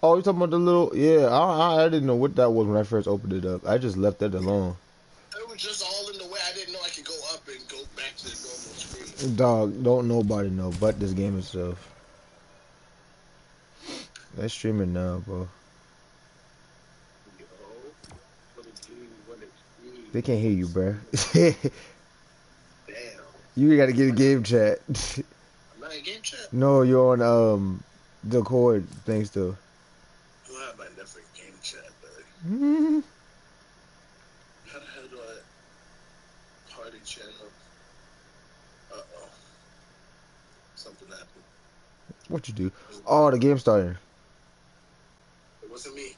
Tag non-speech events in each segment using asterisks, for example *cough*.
Oh, you talking about the little? Yeah, I, I didn't know what that was when I first opened it up. I just left that alone. It was just all in the way. I didn't know I could go up and go back to the normal screen. Dog, don't nobody know but this game itself. They're streaming now, bro. Yo, what a dream, what a dream. They can't hear you, bro. *laughs* Damn. you gotta get a game chat. *laughs* I'm not in game chat. no, you're on um the cord thing still. I have my Netflix game chat, how the hell do I party channel? Uh oh. Something happened. What you do? Oh, the game started. It wasn't me.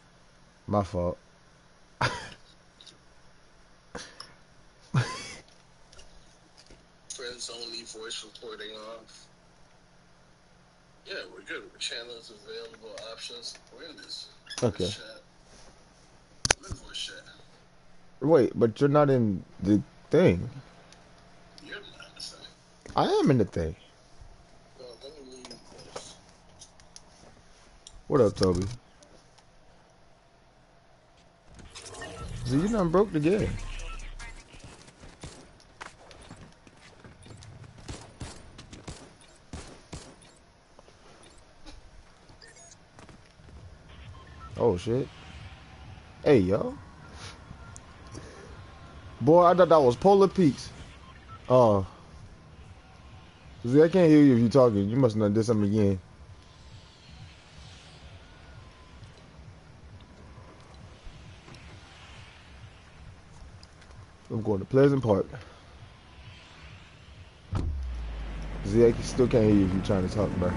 My fault. Friends only voice recording off. Yeah, we're good. Channels available options. We're in this. Okay. Chat. I'm in voice chat. Wait, but you're not in the thing. You're not in the thing. I am in the thing. Well. What up, Toby? See, you done broke the game. Oh shit. Hey yo. Boy, I thought that was Polar Peaks. Oh. See, I can't hear you if you're talking. You must have done something again. I'm going to Pleasant Park. See, I still can't hear you if you're trying to talk, bro.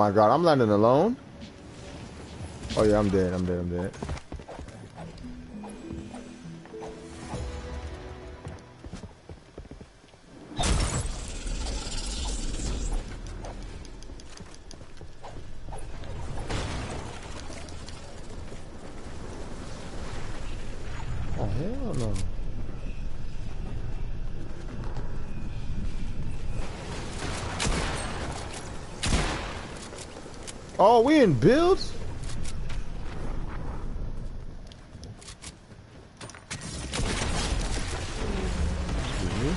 My god, I'm landing alone? Oh yeah, I'm dead, I'm dead, I'm dead. Oh hell no. Oh, we in builds? Excuse me.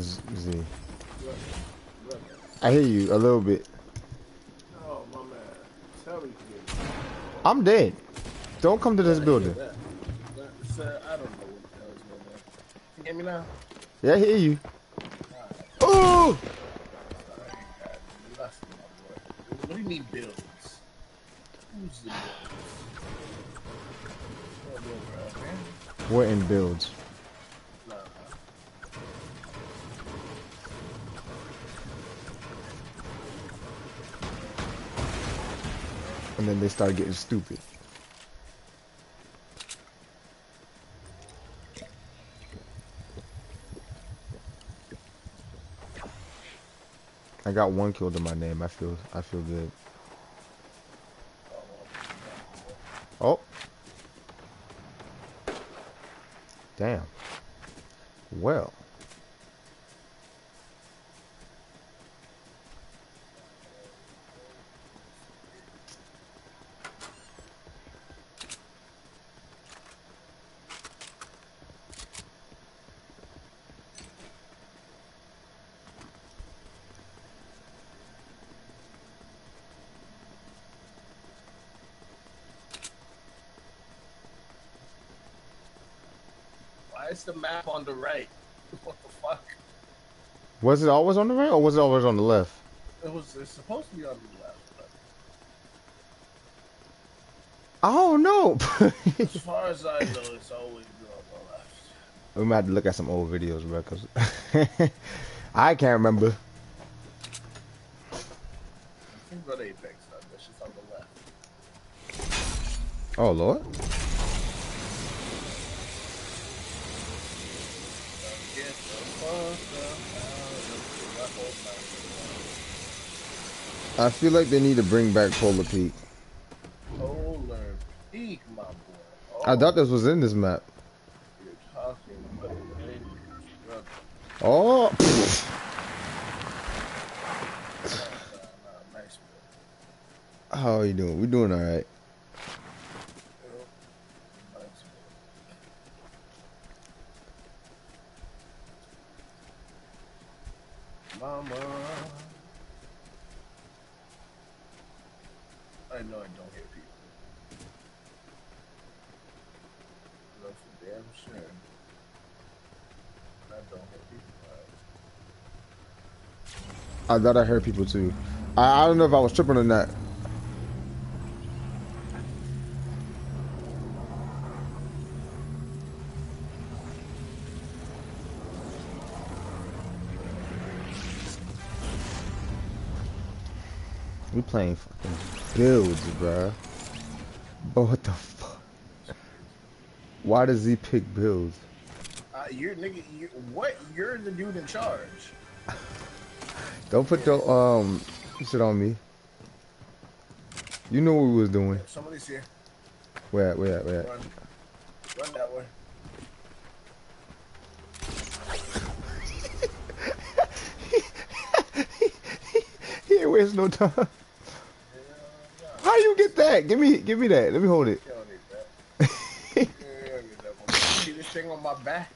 Z- Z. I hear you a little bit. Oh, my man. Tell me. I'm dead. Don't come to this building. That, that, sir, I don't know what the hell is going on. You hear me now? Yeah, I hear you. In builds. And then they start getting stupid. I got one kill to my name. I feel I feel good. Oh. Damn. Well. Is the map on the right? *laughs* What the fuck? Was it always on the right or was it always on the left? It was it's supposed to be on the left, but Oh no. as *laughs* far as I know, it's always been on the left. we might have to look at some old videos, bro, cause *laughs* I can't remember. Think about Apex. That shit's on the left. Oh lord. Get the fuck up out of the I feel like they need to bring back Polar Peak. Polar Peak, my boy. Oh, I thought this was in this map. you're talking about Oh. nah, nah, nice. How are you doing? We're doing all right. Mama. I know I don't hear people. That's for damn sure. I don't hear people. Alright. I thought I heard people too. I, I don't know if I was tripping or not. We playing fucking builds, bruh. But what the fuck? Why does he pick builds? Uh, you're nigga. You, what? You're the dude in charge. *laughs* Don't put your um shit on me. You know what we was doing. Somebody's here. Where at, where at, where at? Run. Run that way. *laughs* he ain't waste no time. Yeah, How you get that? Give me give me that. Let me hold it. You don't need that. You don't need that one. See this thing on my back?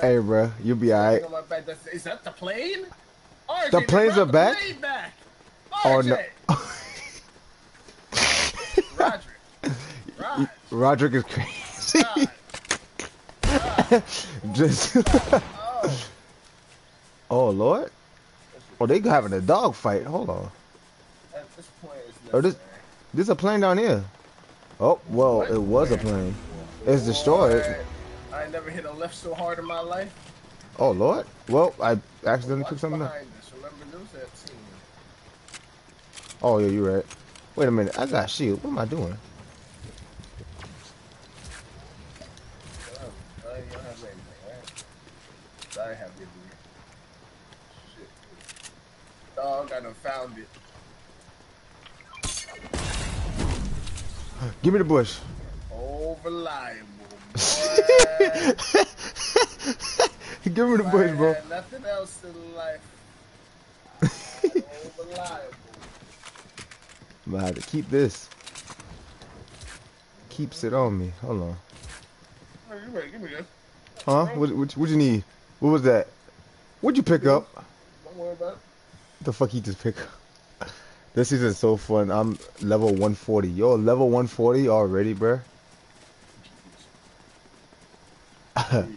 Hey bro, you'll be alright. on my back. That's, is that the plane? RJ, The planes are the back? Plane back. Oh no. RJ. Roderick. Rod. *laughs* Roderick is crazy. Rod. *laughs* Just Oh. *laughs* Oh Lord. Oh they having a dog fight. Hold on. At this point, it's Oh, this-. There's a plane down here. Oh, well, it was a plane. It's destroyed. Boy, I never hit a left so hard in my life. Oh Lord. Well, I accidentally took something out. behind us. Remember, there's that team. Oh yeah, you're right. Wait a minute. I got shield. What am I doing? Oh, I don't have anything. I have it. Shit. Dog, I done found it. Give me the bush. Boy. Give me the bush, bro. nothing else in life. I'm gonna have to keep this. Keeps it on me. Hold on. Hey, you ready? Give me this. Huh? What, what, what you need? What was that? What'd you pick up? Don't worry about it. The fuck he just pick up? This season's so fun. I'm level 140. Yo, level 140 already, bruh. Come,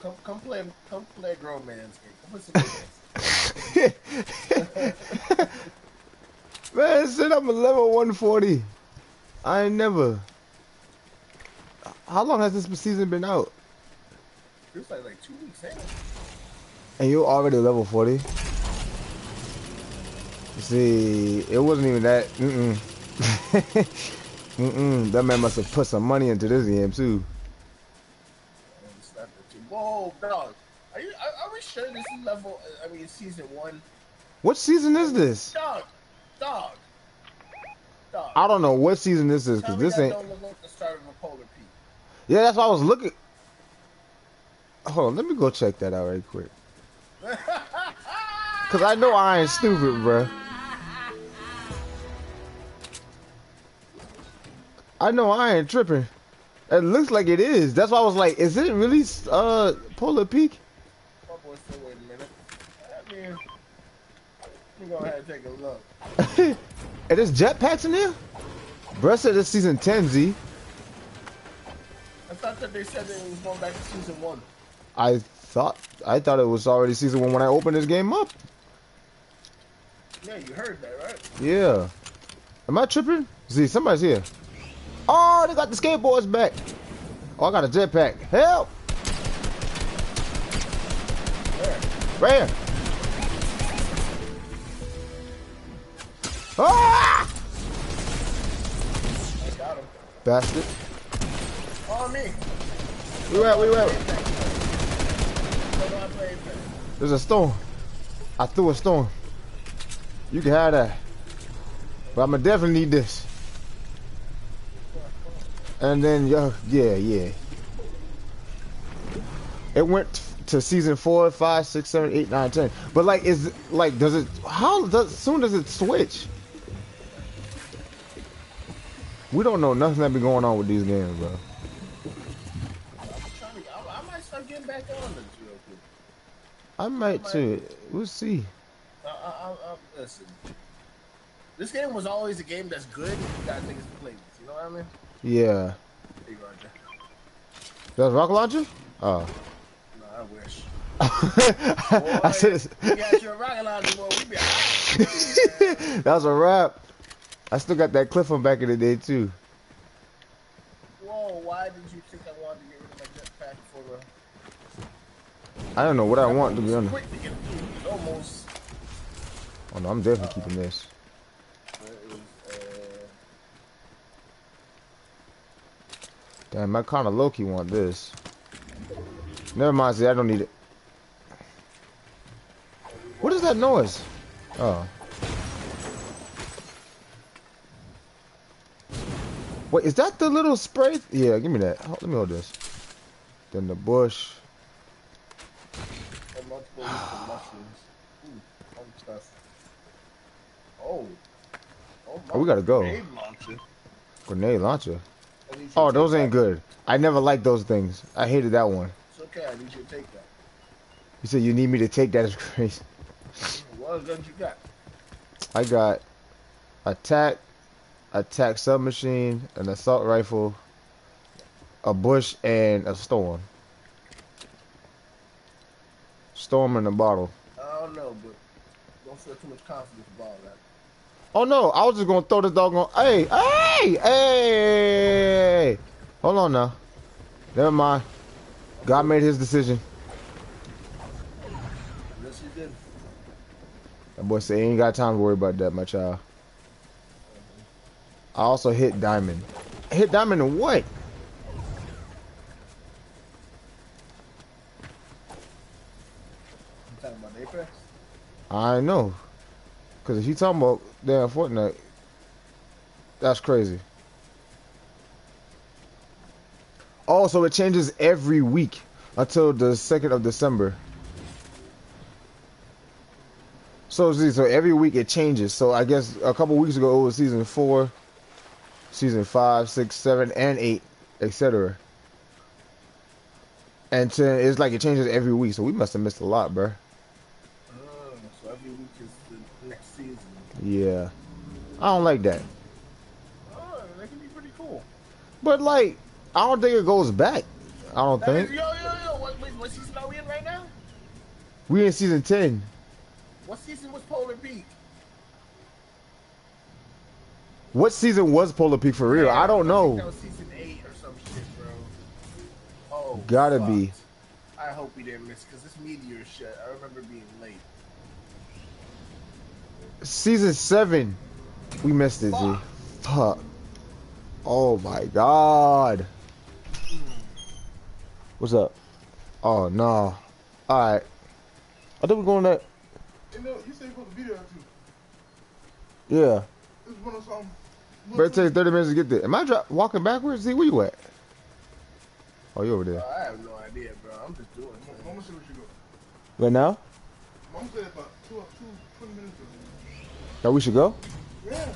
come, come play, come play grown man's game. Come play some games. *laughs* Man, shit, I'm a level 140. I ain't never. How long has this season been out? It's like, like two weeks. And you're already level 40? See, it wasn't even that. Mm-mm. *laughs* Mm-mm. That man must have put some money into this game, too. And stuff that you- Whoa, dog. Are you? Are, are we sure this is level? I mean, season one. What season is this? Dog, dog, dog. I don't know what season this is, because this ain't... like the start of a polar peak. Yeah, that's why I was looking... Hold on, let me go check that out right quick. *laughs* Because I know I ain't stupid, bruh. I know I ain't tripping. It looks like it is. That's why I was like, is it really uh Polar Peak? My boy said, wait a minute. I mean, let me go ahead and take a look. and there's jetpacks in there? Bruh said it's season 10, Z. I thought that they said that it was going back to season one. I thought I thought it was already season one when I opened this game up. Yeah, you heard that, right? Yeah. Am I tripping? Z, somebody's here. Oh, they got the skateboards back. Oh, I got a jetpack. Help! Where? Right here. Ah! I got him. Bastard. On me. We at? We at? Don't know I play Apex. There's a storm. I threw a storm. You can have that. But I'ma definitely need this. And then yeah, yeah, yeah. It went to season four, five, six, seven, eight, nine, ten. But like, is like, does it? How does soon does it switch? We don't know nothing that be going on with these games, bro. I, might start getting back on this real quick. I might too. We'll see. I, listen. This game was always a game that's good you got niggas to play with. You know what I mean? Yeah. Hey, Roger. That's rocket launcher? Oh. No, I wish. *laughs* I said it's- you got your rocket launcher, boy. We be *laughs* that was a wrap. I still got that clip from back in the day too. Whoa, why did you think I wanted to get rid of my jetpack for the... I don't know what I want to be honest. To get through. It was almost... Oh no, I'm definitely keeping this. It was, uh, Damn, I kind of low key want this. Never mind, see, I don't need it. What is that noise? Oh. Wait, is that the little spray? Yeah, give me that. Let me hold this. Then the bush. Oh. *sighs* Oh, Oh, we gotta go. Grenade launcher. Grenade launcher. Oh, I need you Oh, those ain't good. I never liked those things. I hated that one. It's okay, I need you to take that. You said you need me to take that as crazy. What guns you got? I got attack, attack submachine, an assault rifle, a bush, and a storm. Storm in a bottle. I don't know, but don't feel too much confidence about that. Oh no, I was just gonna throw this dog on. Hey, hey, hey! Hold on now. Never mind. God made his decision. Yes, he did. That boy said he ain't got time to worry about that, my child. I also hit diamond. Hit diamond in what? You talking about Apex? I know. Cause if you talking about damn Fortnite, that's crazy. Also, it changes every week until the second of December. So so every week it changes. So I guess a couple weeks ago it was season four, season five, six, seven, and eight, etc. And ten, it's like it changes every week. So we must have missed a lot, bruh. Oh, so every week is the next season. Yeah. I don't like that. Oh, that can be pretty cool. But like, I don't think it goes back. I don't That is, think. yo, yo, yo, what, wait, what season are we in right now? We in season ten. What season was Polar Peak? What season was Polar Peak for real? I don't think know. that was season 8 or some shit, bro. Oh, Gotta fuck. be. I hope we didn't miss, because this meteor shit, I remember being. Season seven. We missed it, G. Fuck. Fuck. Oh my god. What's up? Oh no. Alright. I think we're going that. You know, you said you supposed to be there too. Yeah. It's one of some. But it takes 30 minutes to get there. Am I dri- walking backwards? Z, where you at? Oh, you over Bro, there. I have no idea, bro. I'm just doing it. Mama said we should go. Right now? Mama said about two, two, 20 minutes ago. That we should go? Yeah,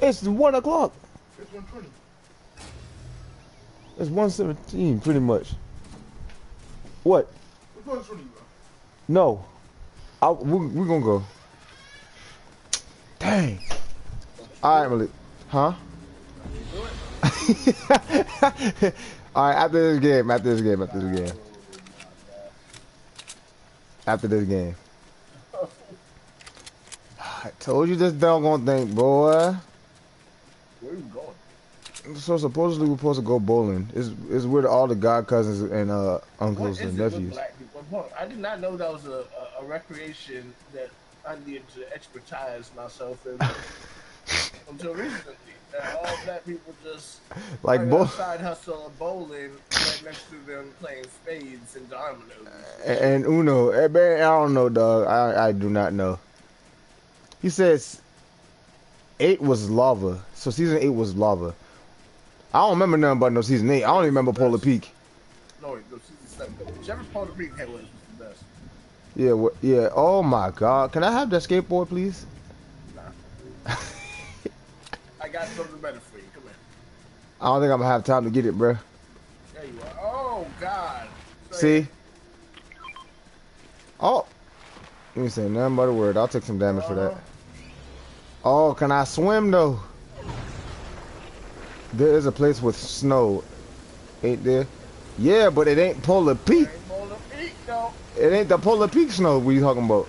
It's 1 o'clock. it's 120. It's 117, pretty much. What? Which one is bro? No. I, we, we gonna go. Dang. All right, Malik. Huh? *laughs* All right, after this game, after this game, after this game, after this game. I told you this doggone thing, boy. Where are you going? So supposedly we're supposed to go bowling. It's, it's with all the god cousins and uh, uncles and nephews. black? I did not know that was a, a, a recreation that I needed to expertise myself in. *laughs* got people just Like bo- side hustle of bowling right next to them playing spades and dominoes. and Uno. Eh, I don't know, dog. I I do not know. He says eight was lava, so season eight was lava. I don't remember nothing about no season eight. I don't even remember Polar Peak. No, wait, no, season seven. Whichever Puerto Rico had was the best. Yeah? Yeah. Oh my God! Can I have that skateboard, please? Nah. I got something better for you. Come here. I don't think I'm gonna have time to get it, bruh. There you are. Oh God. See? Oh. Let me say nothing but a word. I'll take some damage for that. Uh-huh. Oh, can I swim though? There is a place with snow. Ain't there? Yeah, but it ain't Polar Peak. It ain't the Polar Peak snow we talking about.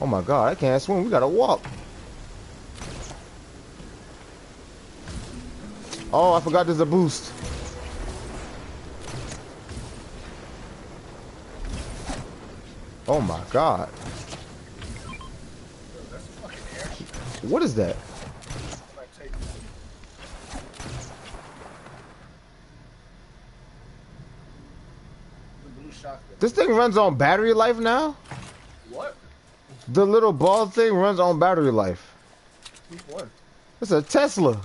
Oh my god, I can't swim. We gotta walk. Oh, I forgot there's a boost. Oh my god. That's a fucking airship. What is that? I might take it. The blue shotgun. This thing runs on battery life now? What? The little ball thing runs on battery life. Which one? It's a Tesla.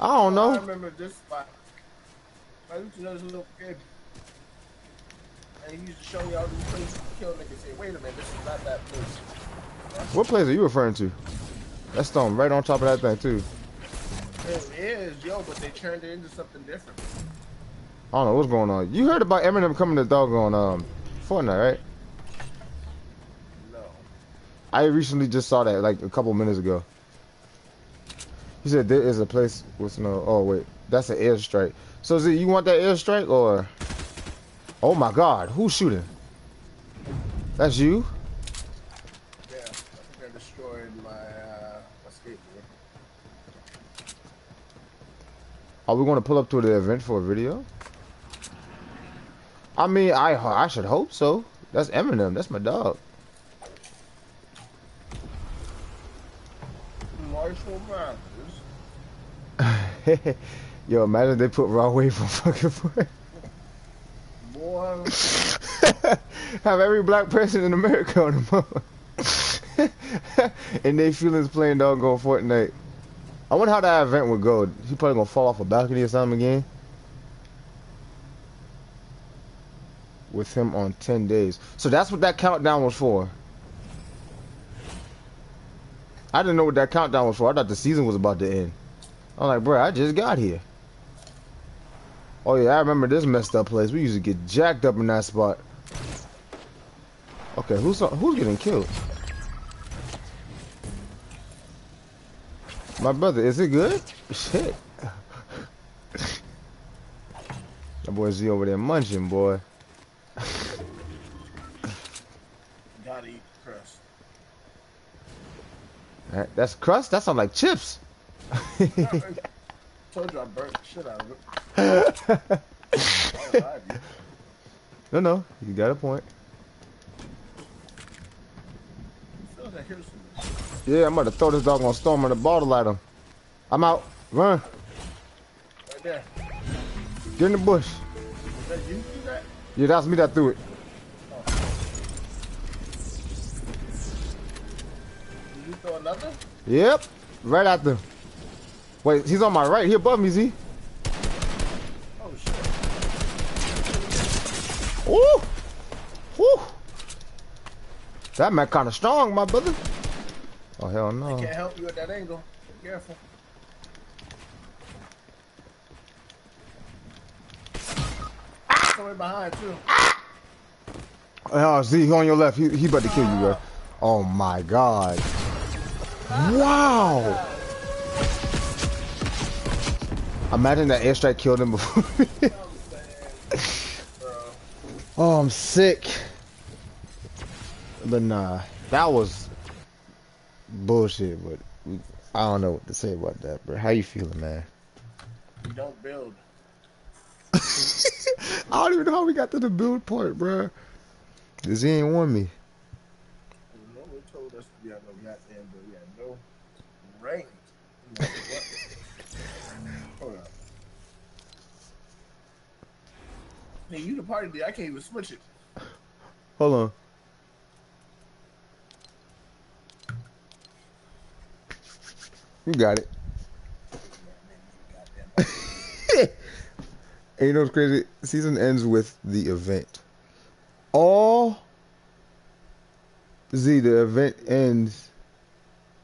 I don't I know. remember this spot. I used to know this little kid. And he used to show me all these places to kill niggas. Say, wait a minute, this is not that place. What place are you referring to? That stone right on top of that thing too. It is, yo, but they turned it into something different. I don't know what's going on. You heard about Eminem coming to doggone um Fortnite, right? No. I recently just saw that like a couple minutes ago. He said there is a place with no. Oh wait, that's an airstrike. So Z, you want that airstrike or? Oh my God, who's shooting? That's you. Yeah, I think I destroyed my, uh, my skateboard. Are we going to pull up to the event for a video? I mean, I I should hope so. That's Eminem. That's my dog. Marshall Mathers. *laughs* Yo, imagine they put Rod Wave on fucking. Boy, *laughs* Have every black person in America on the *laughs* mother. and they feelings playing doggone Fortnite. I wonder how that event would go. He probably gonna fall off a balcony or something again. With him on 10 days. So that's what that countdown was for. I didn't know what that countdown was for. I thought the season was about to end. I'm like, bro, I just got here. Oh yeah, I remember this messed up place. We used to get jacked up in that spot. Okay, who's who's getting killed? My brother, is it good? Shit. That boy Z over there munching, boy. gotta eat crust. That- That's crust? That sound like chips. *laughs* Told you I burnt the shit out of it. Why would I be? no, no, you got a point. Feels like here's some Yeah, I'm about to throw this dog on storm in the bottle at him. I'm out. Run. right there. Get in the bush. Is that you do that? Yeah, that's me that threw it. Did you throw another? Yep. Right at them. Wait, he's on my right. He above me, Z. Oh shit. Woo! Woo! That man kind of strong, my brother. Oh, hell no. I can't help you at that angle. Be careful. Somebody behind too. Ah, oh, Z, he on your left. He, he about to kill you, bro. Oh, my God. Wow! Imagine that airstrike killed him before. *laughs* oh, I'm sick. But nah, that was bullshit, but we, I don't know what to say about that, bro. How you feeling, man? We don't build. *laughs* I don't even know how we got to the build part, bro. Cause he ain't want me. No one told us we had no goddamn, but we had no rain. *laughs* Hold. Hey, you the party dude. I can't even switch it. Hold on. You got it. *laughs* And you know what's crazy? Season ends with the event. All Z, the event ends.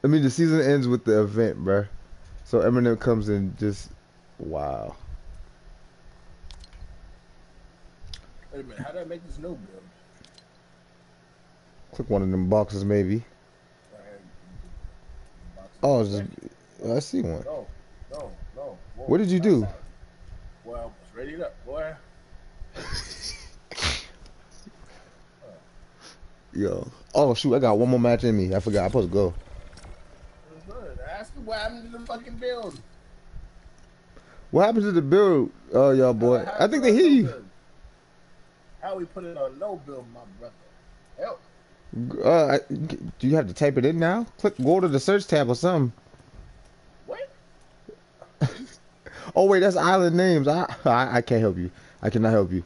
I mean, the season ends with the event, bruh. So Eminem comes in just wow. Wait a minute. How did I make this no build? Click one of them boxes, maybe. Oh, it's just, I see one. No, no, no. Whoa, What did you do? outside. Well, it's ready up, boy. *laughs* Yo. Oh shoot, I got one more match in me. I forgot. I supposed to go. Was good. Ask him what happened to the fucking build. What happened to the build, uh, y'all boy? I think they hear you. How we put it on no build, my brother? Help. Uh, I- do you have to type it in now? Click, go to the search tab or something. What? Oh wait, that's island names. I, I I can't help you. I cannot help you.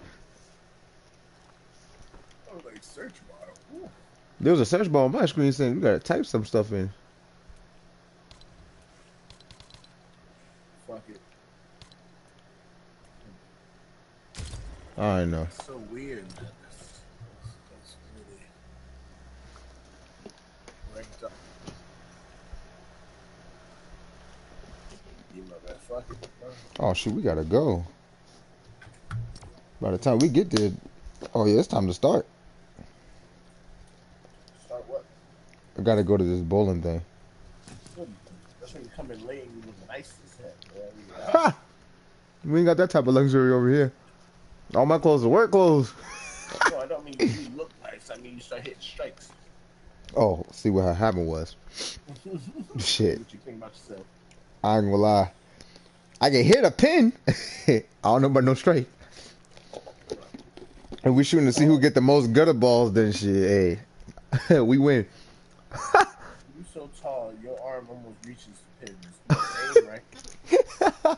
I like search bar. There was a search bar on my screen saying you gotta type some stuff in. Fuck it. I know. So weird. man. That's, that's really ranked up. You know that. Fuck it. bro. Oh shoot, we gotta go. By the time we get there, oh yeah, it's time to start. Start what? I gotta go to this bowling thing. That's when you come in late and you look nice as heck. Ha! We ain't got that type of luxury over here. All my clothes are work clothes. No, I don't mean you look nice. I mean you start hitting strikes. Oh, see what happened was. *laughs* Shit, What you think about yourself? I ain't gonna lie. I can hit a pin. *laughs* I don't know about no straight. And we shooting to see who get the most gutter balls, then shit, hey, *laughs* we win. You so tall, your arm almost reaches the pins. Aim, *laughs* right?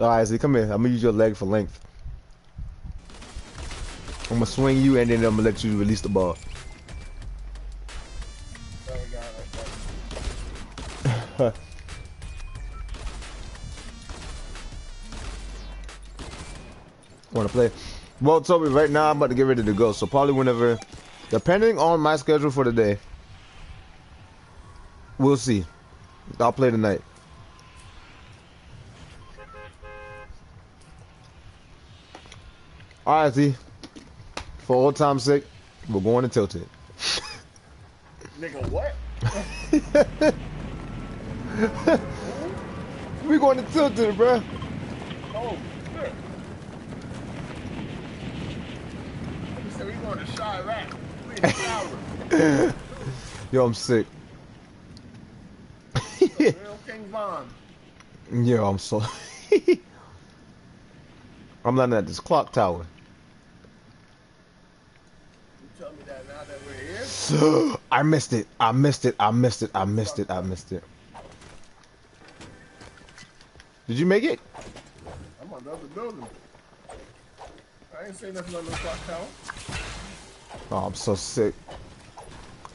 All right, see, come here. I'm gonna use your leg for length. I'm gonna swing you, and then I'm gonna let you release the ball. Want to play? Well, Toby, right now I'm about to get ready to go. So probably whenever, depending on my schedule for the day, we'll see. I'll play tonight. All right, Z. For old time's sake, we're going to tilt it. *laughs* Nigga, what? *laughs* we going to tilt it, bruh. Oh, shit. Nigga said we going to Chiraq. We in the shower. *laughs* Yo, I'm sick. Real King Von. Yo, I'm so. *laughs* I'm not at this clock tower. You tell me that now that we're here. *gasps* I missed it. I missed it. I missed it. I missed it. I missed it. Did you make it? I'm on the other building. I ain't saying nothing on the clock tower. Oh, I'm so sick.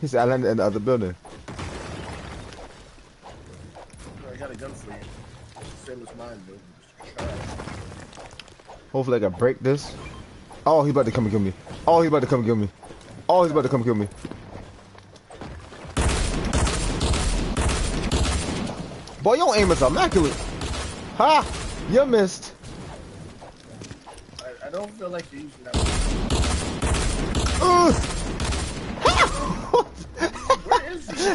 He said I landed in the other building. I got a gun for you. Same as mine, dude. Just try it. Hopefully I can break this. Oh, he about to come and kill me. Oh, he about to come and kill me. Oh, he's about to come and kill me. Boy, your aim is immaculate. Ha! You missed. I, I don't feel like you're using that. Ugh. Where is he?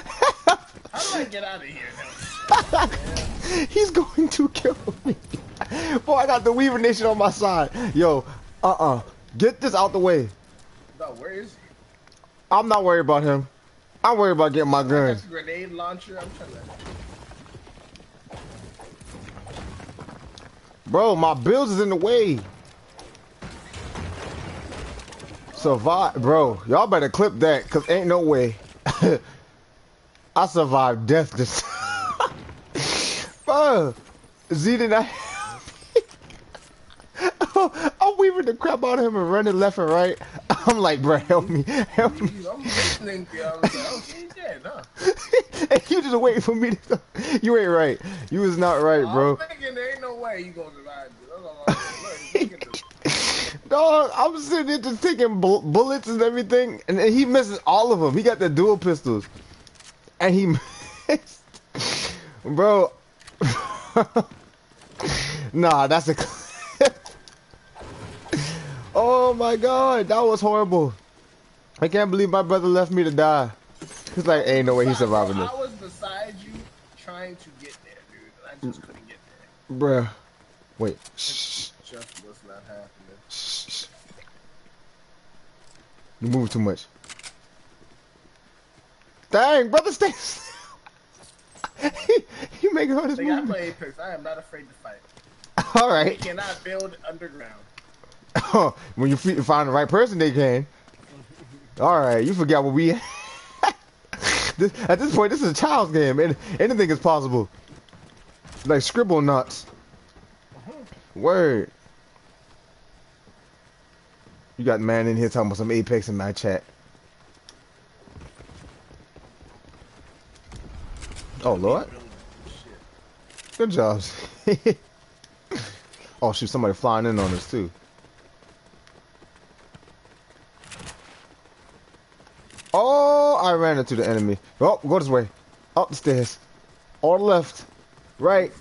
How do I get out of here? He's going to kill me. Boy, I got the Weaver Nation on my side. Yo, uh-uh. Get this out the way. No, where is he? I'm not worried about him. I'm worried about getting my gun. That's grenade launcher. I'm trying to. Bro, my build is in the way. Survive, bro. Y'all better clip that, cause ain't no way. *laughs* I survived death this bro. Z did not. I'm weaving the crap out of him and running left and right. *laughs* I'm like, bro, help me, help me. *laughs* I'm listening to you. I was like, he's dead, huh? and you just waiting for me to. You ain't right. You was not right, bro. I'm thinking there ain't no way you gonna survive Dog, I'm sitting there just taking bu bullets and everything, and then he misses all of them. He got the dual pistols, and he *laughs* missed. Bro, *laughs* nah, that's a. *laughs* oh my god, that was horrible. I can't believe my brother left me to die. He's like, ain't no way he's surviving this. I was beside you trying to get there, dude. I just couldn't get there. Bruh. Wait. Shh. Just was not happening. Shh. You move too much. Dang, brother, stay *laughs* still. you make all this They gotta play Apex. I am not afraid to fight. *laughs* All right. They cannot build underground. *laughs* when you find the right person, they can. All right, you forgot what we. this, at this point, this is a child's game, and anything is possible. Like Scribblenauts. Uh-huh. Word. You got man in here talking about some Apex in my chat. Oh lord, good jobs. *laughs* oh shoot, somebody flying in on us too. Oh, I ran into the enemy. Oh, go this way. Up the stairs. Or left. Right.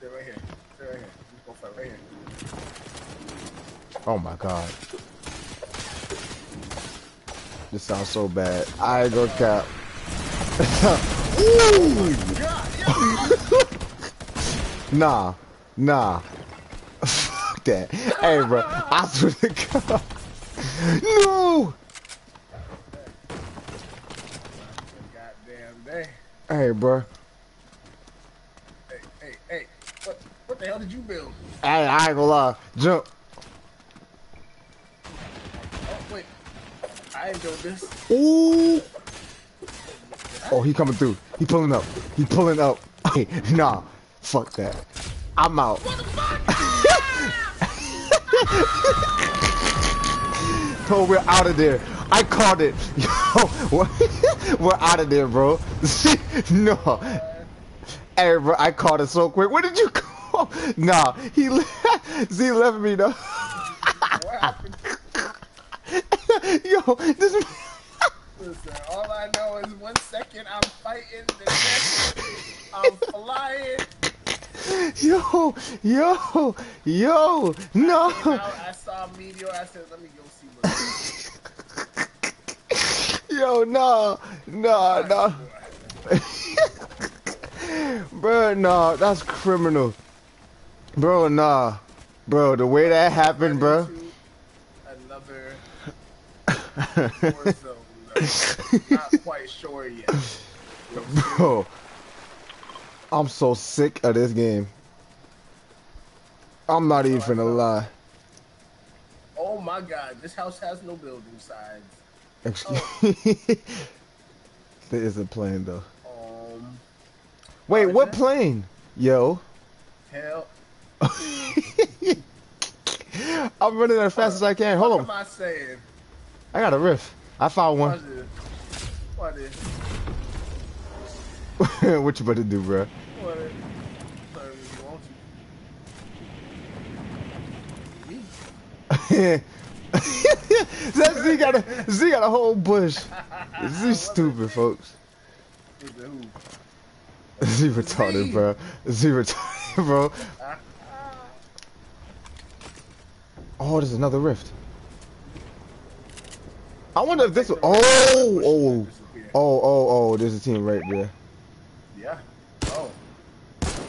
They're right here. They're right here. Oh my god. This sounds so bad. I ain't gonna cap. *laughs* Ooh! *laughs* Nah. Nah. *laughs* Fuck that. Hey, bro. I swear to God. No! Hey, bro. Hey, hey, hey. What, what the hell did you build? Hey, I ain't gonna lie. Jump. I ain't this. Ooh. Oh, he coming through. He pulling up. He pulling up. *laughs* Hey, nah. Fuck that. I'm out. *laughs* Oh, we're out of there. I called it. *laughs* Yo, we're out of there, bro. no. Hey, bro, I called it so quick. Where did you go? Nah, he left. Z left me though. *laughs* Yo, this. *laughs* Listen, all I know is one second I'm fighting, the next I'm flying. Yo, yo, yo, no. Came out, I saw a meteor. I said, let me go see what *laughs* Yo, no, no, no. Bro, no, that's criminal. Bro, nah. Bro, the way that happened, bro. War Not quite sure yet. Bro. I'm so sick of this game. I'm not even finna lie. Oh my god, this house has no building sides. Excuse me. *laughs* there is a plane though. Um, Wait, Oh, what it? plane? Yo. hell, *laughs* I'm running as fast as I can. Hold what Hold am on. I saying? I got a rift. I found one. is *laughs* it? What you about to do, bro? What is Tell me you want to. Me? *laughs* that Z got a Z got a whole bush. *laughs* Z stupid, folks. Is it who? Z retarded, Z. bro. Z retarded, bro. Oh, there's another rift. I wonder if this. Was, oh, oh, Disappear. oh, oh, oh. There's a team right there. Yeah. Oh.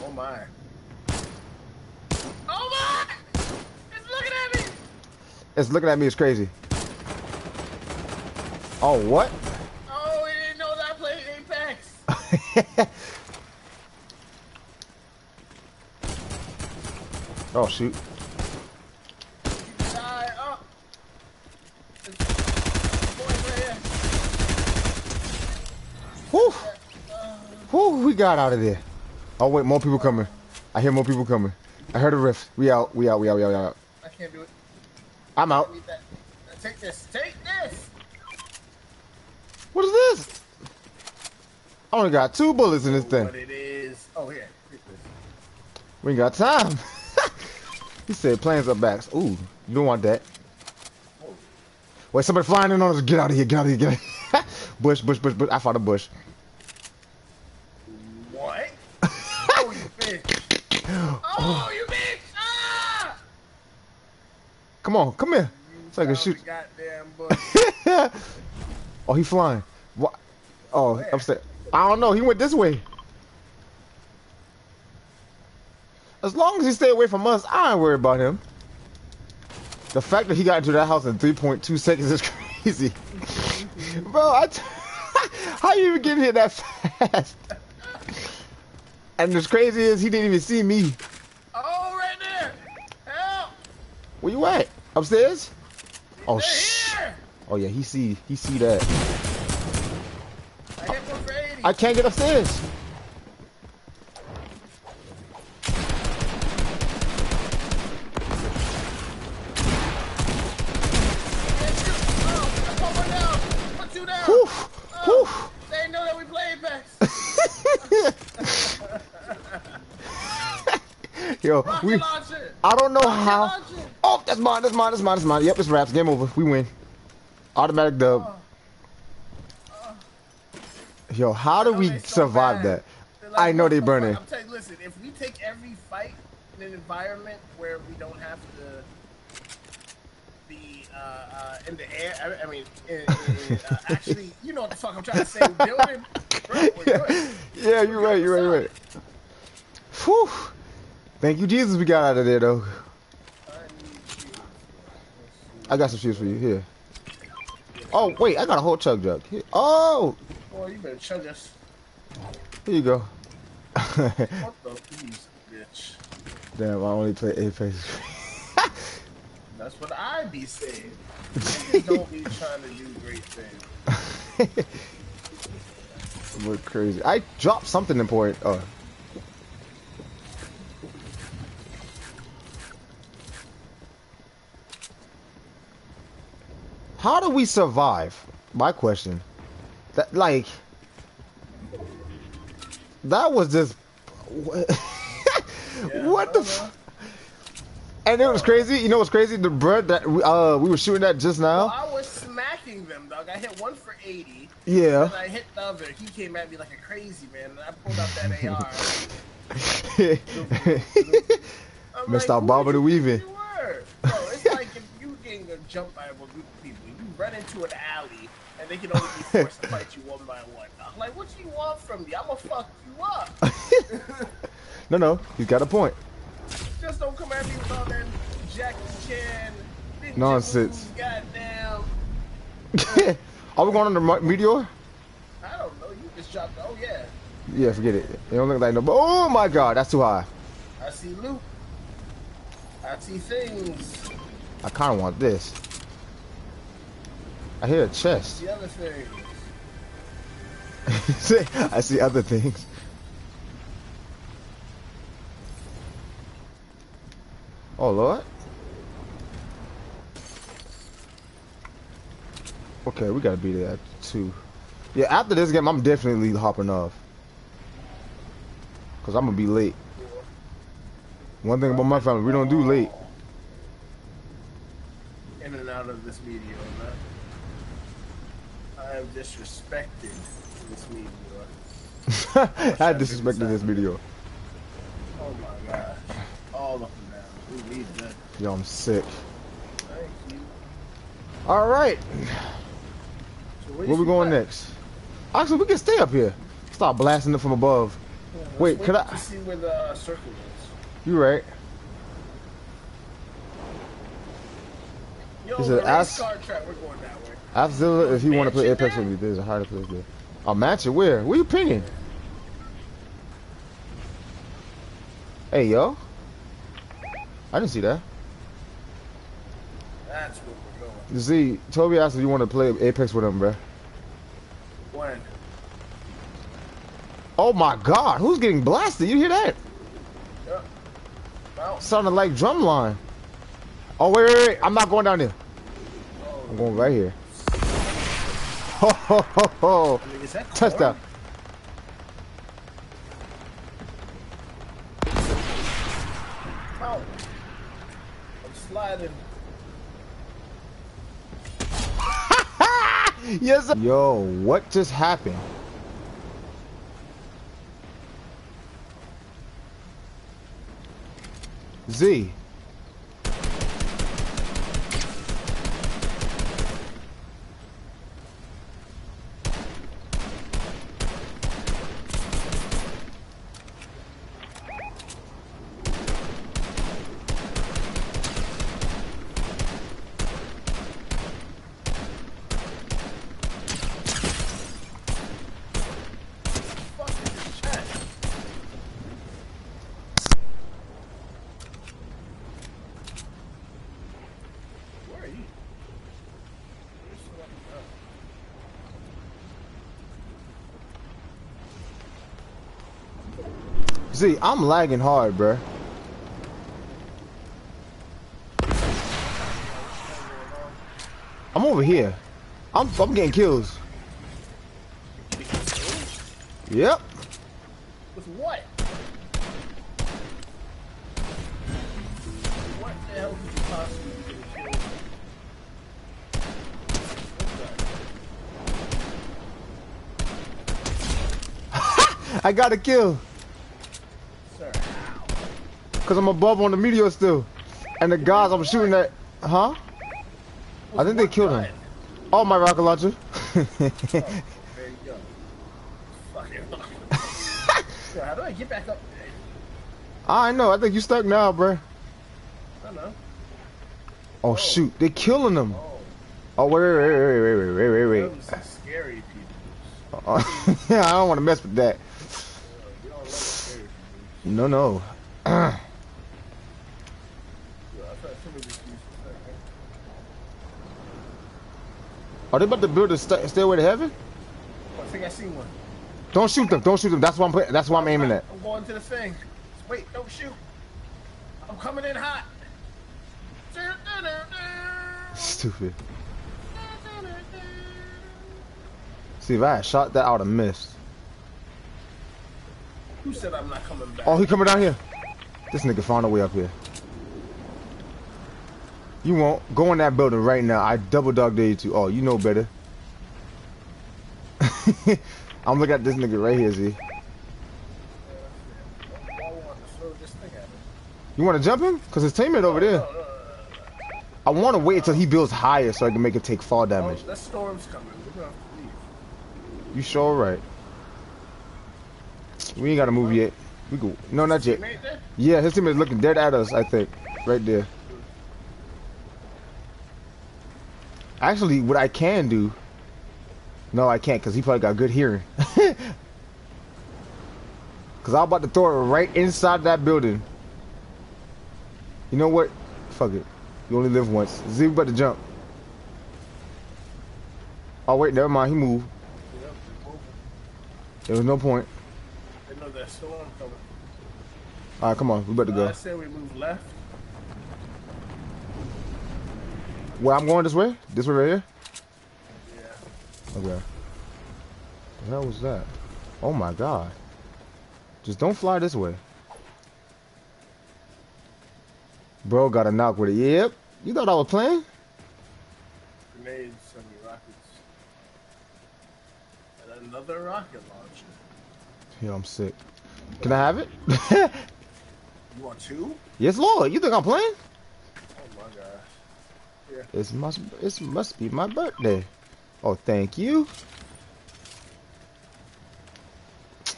Oh my. Oh my! It's looking at me! It's looking at me. It's crazy. Oh, what? Oh, we didn't know that I played Apex. *laughs* oh shoot. Die up. It's boys right here. Whew. Whew, we got out of there. Oh wait, more people coming. I hear more people coming. I heard a rift. We out. We out. We out. We out. We out. I can't do it. I'm out. Take this. Take this. What is this? I only got two bullets in this thing. What it is? Oh yeah. This. We ain't got time. *laughs* he said plans are backs. Ooh, you don't want that. Wait, somebody flying in on us. Get out of here. Get out of here. Get out of here. *laughs* bush, bush, bush, bush. I found a bush. Oh you bitch. Ah! Come on, come here. It's like a shoot. *laughs* Oh, he flying. What? Oh, Where? upstairs. I don't know. He went this way. As long as he stay away from us, I ain't worried about him. The fact that he got into that house in 3.2 seconds is *laughs* crazy. Bro, I t- *laughs* how you even get here that fast? And what's crazy is he didn't even see me. Oh right there. Help. Where you at? Upstairs? Oh, They're sh- here. oh yeah, he see he see that. I hit one for 80. I can't get upstairs. Can't. I put one down. Put two down. Whew, They know that we play Apex. *laughs* Yo, we. I don't know how. That's mine. That's mine. That's mine. That's mine. Yep, it's wraps. Game over. We win. Automatic dub. Yo, how do we survive that? Like, I know they the burning. I'm telling you, listen, if we take every fight in an environment where we don't have to be uh, uh, in the air, I, I mean, in, in, uh, *laughs* actually, you know what the fuck I'm trying to say, building, bro, we're. *laughs* Yeah, you're right. You're right. You're right. Whew. Thank you, Jesus. We got out of there though. I need you. I got some shoes for you here. Oh wait, I got a whole chug jug. Here. Oh, Boy, you better chug us. here you go. What the please, bitch. Damn, I only play Apex. That's what I be saying. *laughs* Niggas don't be trying to do great things. *laughs* We're crazy. I dropped something important. Oh. How do we survive? My question. That like that was just *laughs* what, what the f- and it was crazy. You know what's crazy? The bird that we, uh we were shooting at just now. I was smacking them, dog. I hit one for 80. Yeah. And I hit the other. He came at me like a crazy man, and I pulled out that AR. *laughs* Missed like, out who bobbing did and you weaving. Bro, it's like if you getting jumped by a group of people, you run into an alley, and they can only be *laughs* forced to fight you one by one. Dog. Like, what you want from me? I'ma fuck you up. *laughs* no, no, he's got a point. Just don't come at me with all that Jackie Chan Nonsense. Goddamn. *laughs* Are we going on the meteor? I don't know. You just dropped. Oh yeah. Yeah, forget it. It don't look like no. Oh my god, that's too high. I see loot. I see things. I kind of want this. I hear a chest. *laughs* see other things. I see other things. Oh lord. Okay, we gotta be there at two. Yeah, after this game, I'm definitely hopping off. Cause I'm gonna be late. One thing about my family, we don't do late. In and out of this video, man. I am disrespected this media. *laughs* I disrespected this video. Oh my gosh. All up and down. We need that. Yo, I'm sick. Thank you. All right, So where we going next? Actually, we can stay up here. Start blasting it from above. Wait, could I- see where the uh, circle is. You right. Yo, Is it car track, we're going that way. Ask Zilla if you want to play Apex with me. There's a harder place there. A mansion where? Where you pinging? Hey, yo. I didn't see that. That's where we're going. Z, Toby asked if you want to play Apex with him, bruh. When? Oh my god, who's getting blasted? You hear that? Mount. Sounded like drumline. Oh wait, wait, wait! I'm not going down there. I'm going right here. Ho ho ho ho! I mean, is that? Touchdown. Mount. I'm sliding. *laughs* Yes. sir. Yo, what just happened? Z. Z, I'm lagging hard, bruh. I'm over here. I'm I'm getting kills. Yep. With what? What the hell could you possibly killed? *laughs* I got a kill. Sir, how? Cause I'm above on the meteor still. And the guys I'm shooting at huh? I think they killed him. Oh my rocket launcher. *laughs* gun? There you go. Fucking Sir, how do I get back up? I know, I think you stuck now, bruh. I know. Oh shoot, they killing them. Oh, Oh wait, wait, wait, wait, wait, wait, wait, wait, wait. scary people. Uh, *laughs* yeah, I don't want to mess with that. We don't like scary people. No, no. *clears throat* Yeah, I thought somebody just used that. Are they about to build a sta stairway to heaven? I think I seen one. Don't shoot them. Don't shoot them. That's what I'm. That's what I'm aiming at. I'm going to the thing. Wait, don't shoot. I'm coming in hot. *laughs* Stupid. See if I had shot that, I would have missed. Who said I'm not coming back? Oh, he coming down here. This nigga found a way up here. You won't go in that building right now. I double dog dare you to. Oh, you know better. *laughs* I'm looking at this nigga right here, Z. want to throw this thing at him. You want to jump him? Cause his teammate over there. I want to wait until he builds higher so I can make it take fall damage. That storm's coming. We're gonna have to leave. You sure right. We ain't gotta move yet. We go. No, not yet. Yeah, his teammate is looking dead at us. I think right there. Actually, what I can do. No, I can't because he probably got good hearing. *laughs* Because I'm about to throw it right inside that building. You know what? Fuck it. You only live once. Z about to jump. Oh, wait, never mind. He moved. Yep. There was no point. They know that storm coming. All right, come on. We about to I go. said we move left. Where I'm going this way? This way right here? Yeah. Okay. The hell was that? Oh my god. Just don't fly this way. Bro got a knock with it. Yep. You thought I was playing? Grenades, semi rockets. And another rocket launcher. Yeah, I'm sick. Can I have it? *laughs* You want two? yes, Lord. You think I'm playing? Oh my gosh. It's must it must be my birthday. Oh, thank you.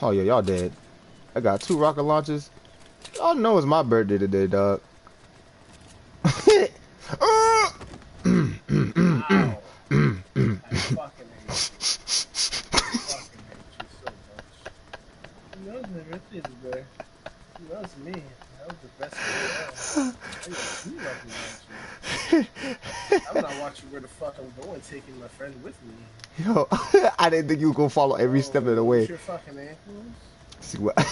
Oh yeah, y'all dead. I got two rocket launches. Y'all know it's my birthday today, dog. *laughs* Ow. I fucking hate you. I fucking hate you so much. He knows my birthday today. He loves me. That was the best thing ever. I do love you, actually. I'm not watching where the taking my friend with me. Yo, *laughs* I didn't think you were gonna follow every oh, step of the way. your fucking? See what? *laughs*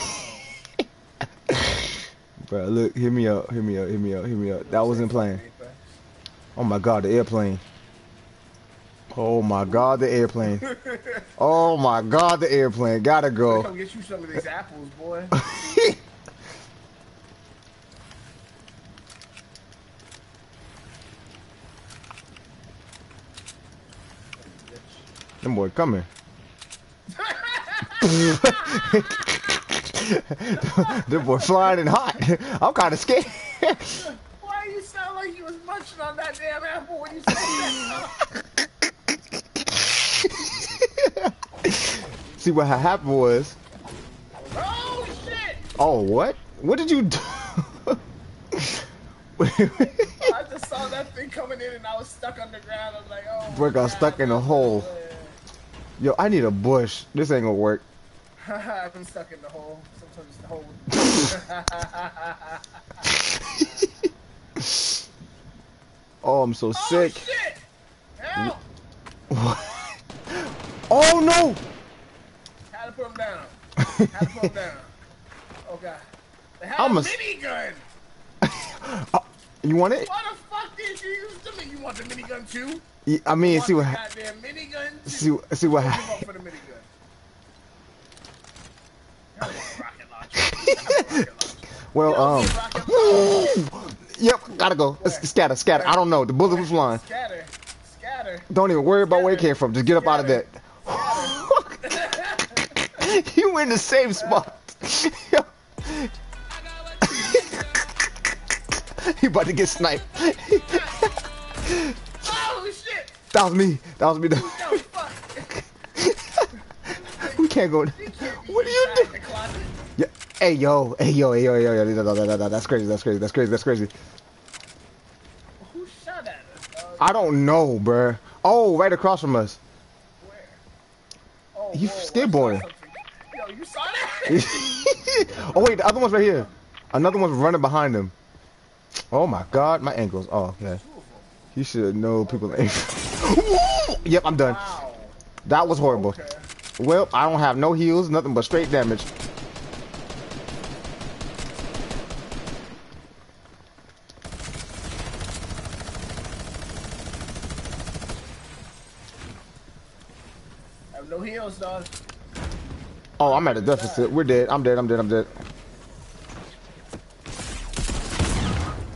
Bro, look, hear me up, hear me up, hear me up, hear me up. That wasn't playing. Oh my god, the airplane. Oh my god, the airplane. *laughs* Oh my god, the airplane. Gotta go. Come get you some of these apples, boy. Them boy coming. *laughs* Them boy flying and hot. I'm kind of scared. Why you sound like you was munching on that damn apple when you said that? See what happened was. oh shit! Oh what? What did you do? I just saw that thing coming in and I was stuck underground. I was like, oh. Boy got stuck in a hole. Yo, I need a bush. This ain't gonna work. *laughs* I've been stuck in the hole. Sometimes the hole. *laughs* Oh, I'm so oh sick. shit! Help! *laughs* oh no! How to put him down? How to put him down? Oh god. They had I'm a minigun. Oh, you want it? Why the fuck did you use the mini? You want the minigun too? Y- I mean, see what the ha- goddamn minigun too? see see what Give ha- up for the minigun. *laughs* Hell yeah, rocket launcher. Rocket launcher. Well, um, get rocket launcher. *gasps* yep, gotta go. Scatter, scatter. I don't know. The bullet was flying. Scatter. Scatter. Don't even worry about where it came from. Just get up out of that. you in the same spot. *laughs* you about to get sniped. *laughs* That was me. That was me. No, fuck. *laughs* we can't go. Can't What do you inside do? the closet. Yeah. Hey yo, hey yo, hey yo, hey yo, hey yo. No, no, no, That's crazy. That's crazy. That's crazy. That's crazy. Who shot at us? dog? I don't know, bruh. Oh, right across from us. Where? Oh, You whoa, skateboarding. Yo, you saw that? *laughs* oh wait, the other one's right here. Another one's running behind him. Oh my god, my ankles. Oh, okay. You should know people. Yep, I'm done. Wow. That was horrible. Okay. Well, I don't have no heals, nothing but straight damage. I have no heals, dog. Oh, I'm at a deficit. We're dead. I'm dead. I'm dead. I'm dead.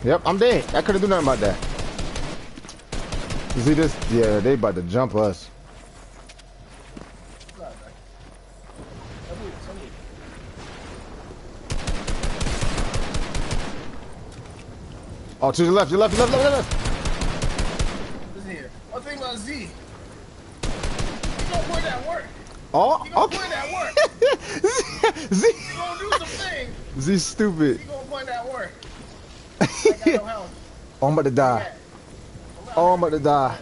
Yep, I'm dead. I couldn't do nothing about that. You see this? Yeah, they about to jump us. Nah, nah. Tell me, tell me. Oh, to the left, your left, your left, left, left. Listen here. One thing about Z. He gonna put that work. Oh, He gonna okay. put that work. *laughs* Z, He gonna do some things. Z stupid. He gonna put that work. *laughs* I got no help. Oh, I'm about to die. Oh, I'm about to die.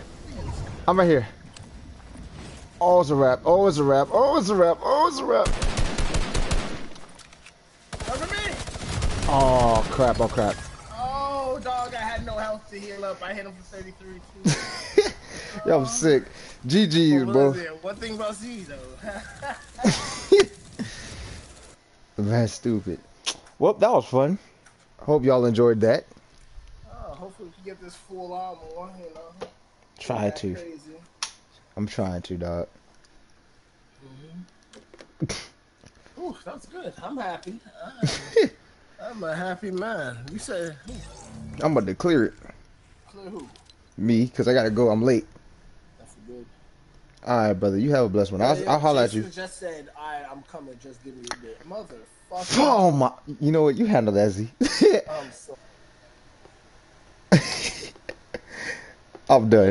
I'm right here. Oh, it's a wrap. Oh, it's a wrap. Oh, it's a wrap. Oh, it's a wrap. Cover me. Oh, crap. Oh, crap. Oh, dog, I had no health to heal up. I hit him for 33 too. *laughs* Yo, I'm sick. GG's, What bro. One thing about Z, though. *laughs* That's stupid. Well, that was fun. Hope y'all enjoyed that. Hopefully we can get this full armor, you know. Try to. Crazy. I'm trying to, dog. Mm-hmm. Ooh, that's good. I'm happy. *laughs* I'm a happy man. You said hmm. I'm about to clear it. clear who? Me, because I got to go. I'm late. That's good. All right, brother. You have a blessed one. I'll, I'll holler at you. Just said, "I, I'm coming. Just give me a bit, motherfucker." Oh, my. You know what? You handle that, Z. *laughs* I'm so. *laughs* I'm done.